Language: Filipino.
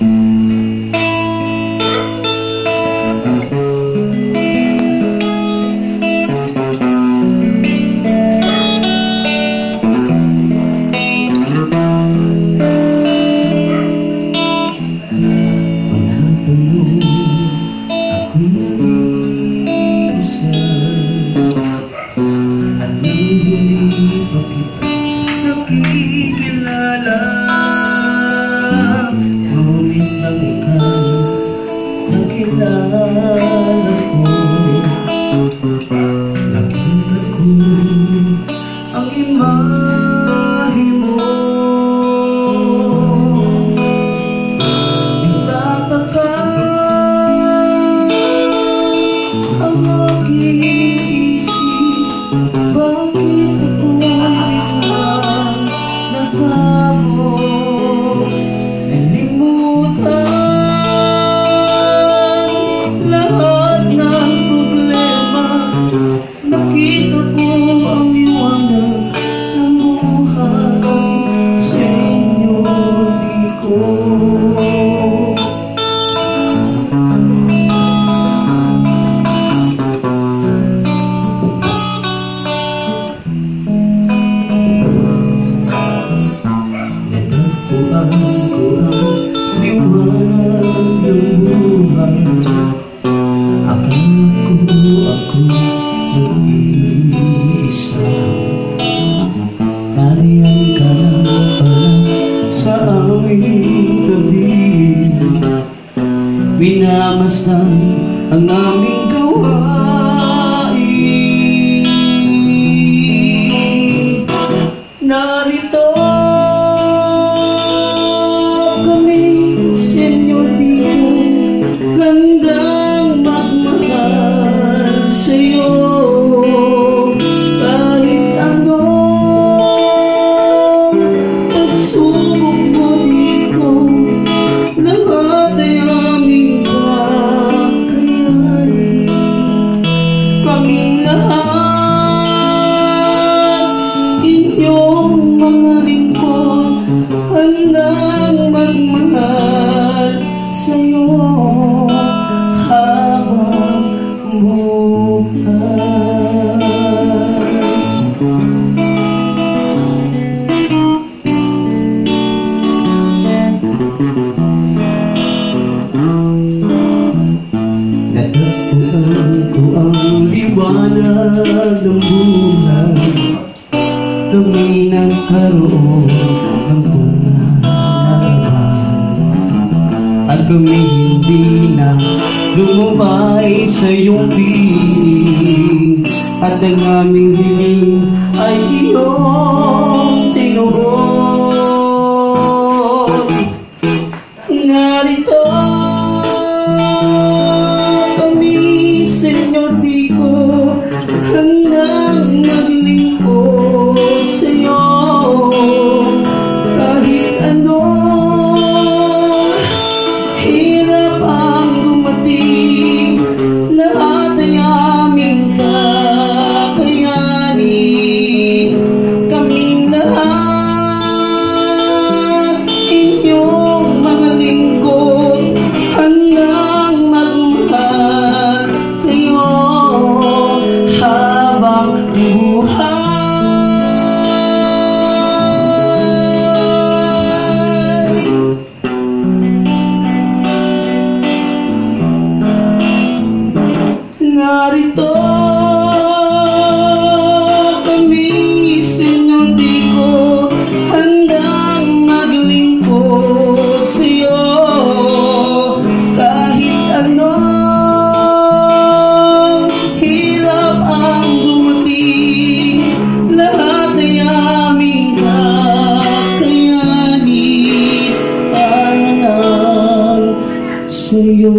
Mm-hmm. love. Minamasdan ang aming gawa. longing the heart. Natagpuan ko ang liwanag ng buhay Tuwing nagkaroon ng tunay na laban At tuwing hindi na lumabay sa iyong piling At ang aming hiling ay iyong sa'yo kahit ano hirap ang dumating lahat ay aming kakayanin para lang sa'yo.